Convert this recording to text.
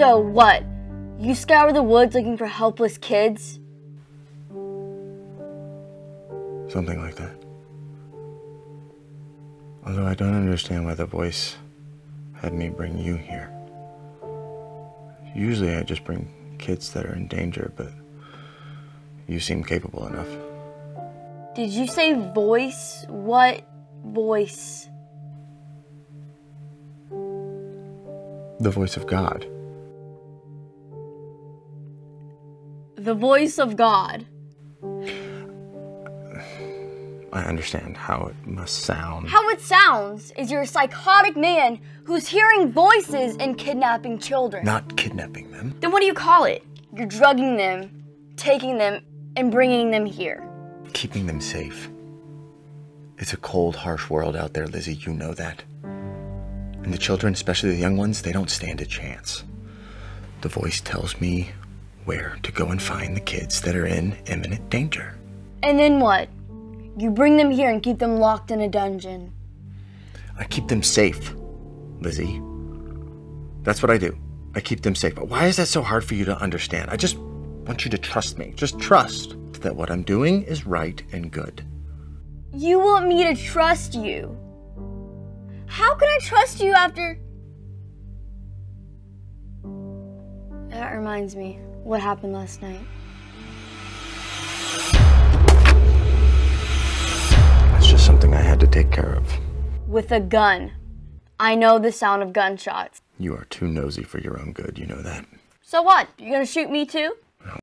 So what? You scour the woods looking for helpless kids? Something like that. Although I don't understand why the voice had me bring you here. Usually I just bring kids that are in danger, but you seem capable enough. Did you say voice? What voice? The voice of God. The voice of God. I understand how it must sound. How it sounds is you're a psychotic man who's hearing voices and kidnapping children. Not kidnapping them. Then what do you call it? You're drugging them, taking them, and bringing them here. Keeping them safe. It's a cold, harsh world out there, Lizzy. You know that. And the children, especially the young ones, they don't stand a chance. The voice tells me where to go and find the kids that are in imminent danger. And then what? You bring them here and keep them locked in a dungeon. I keep them safe, Lizzy. That's what I do. I keep them safe. But why is that so hard for you to understand? I just want you to trust me. Just trust that what I'm doing is right and good. You want me to trust you? How can I trust you after. That reminds me, what happened last night? That's just something I had to take care of. With a gun. I know the sound of gunshots. You are too nosy for your own good, you know that. So what? You're gonna shoot me too?